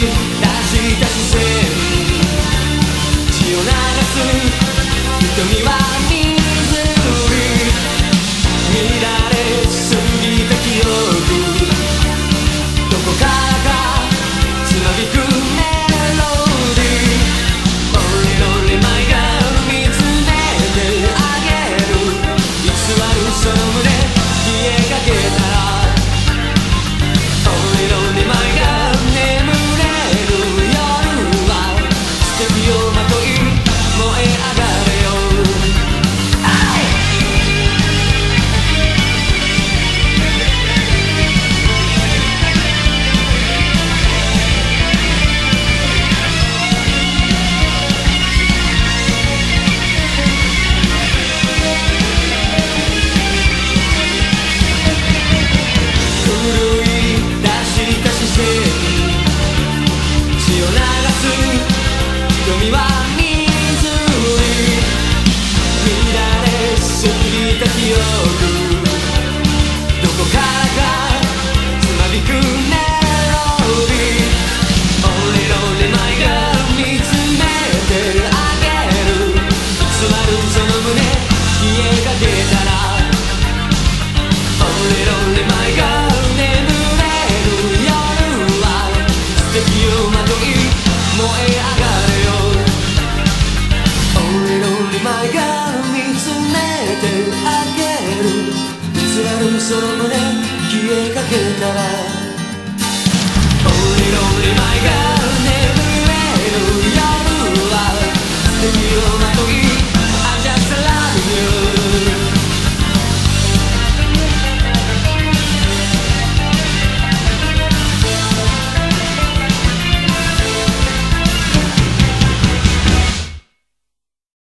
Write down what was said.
出した視線血を流す瞳は瞳は水乱れすぎた記憶どこからかつまびくメロディ俺の願いが見つめてあげる。座るその胸冷えかけたらその胸消えかけたら Only Lonely My God